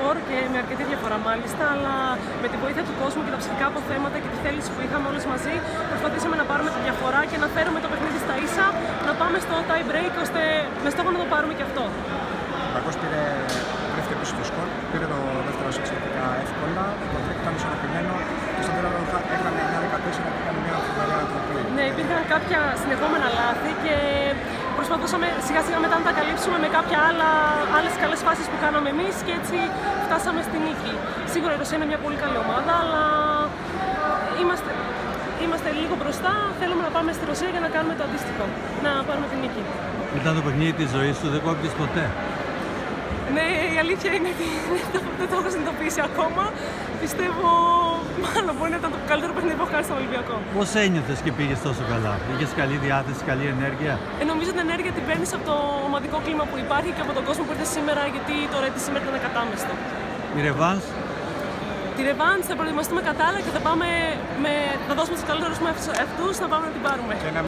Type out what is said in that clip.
σκορ και με αρκετή διαφορά μάλιστα, αλλά με τη βοήθεια του κόσμου και τα ψυχικά αποθέματα και τη θέληση που είχαμε όλες μαζί, προσπαθήσαμε να πάρουμε τη διαφορά και να φέρουμε το παιχνίδι στα ίσα, να πάμε στο tie break ώστε με στόχο να το πάρουμε και αυτό. Ο Παγκός πήρε δεύτερη πίσω στο σκορ, πήρε το δεύτερο σε εξαιρετικά εύκολα, το τρίτο ήταν ισορροπημένο και στον τέλος έκανε 9-14 και έκανε μια φοβερή ανατροπή. Ναι, υπήρχαν κάποια συνεχόμενα λάθη και προσπαθούσαμε σιγά σιγά μετά να τα καλύψουμε με κάποια άλλα, άλλες καλές φάσεις που κάναμε εμείς και έτσι φτάσαμε στη νίκη. Σίγουρα η Ρωσία είναι μια πολύ καλή ομάδα, αλλά είμαστε, είμαστε λίγο μπροστά. Θέλουμε να πάμε στη Ρωσία για να κάνουμε το αντίστοιχο, να πάρουμε τη νίκη. Ήταν το παιχνίδι της ζωής σου, δεν κόβεις ποτέ; Ναι, η αλήθεια είναι ότι δεν το έχω συνειδητοποιήσει ακόμα. Πιστεύω, μάλλον μπορεί να ήταν το καλύτερο παιχνίδι που έχω κάνει στο Ολυμπιακό. Πώς ένιωθες και πήγες τόσο καλά, Είχες καλή διάθεση, καλή ενέργεια; Ε, νομίζω την ενέργεια την παίρνεις από το ομαδικό κλίμα που υπάρχει και από τον κόσμο που ήρθε σήμερα, γιατί τώρα της σήμερα ήταν κατάμεστο. Η Ρεβάνς; Τη Ρεβάνς θα προετοιμαστούμε κατάλληλα και θα πάμε με, να δώσουμε τους καλύτερους με αυτούς να πάμε να την πάρουμε.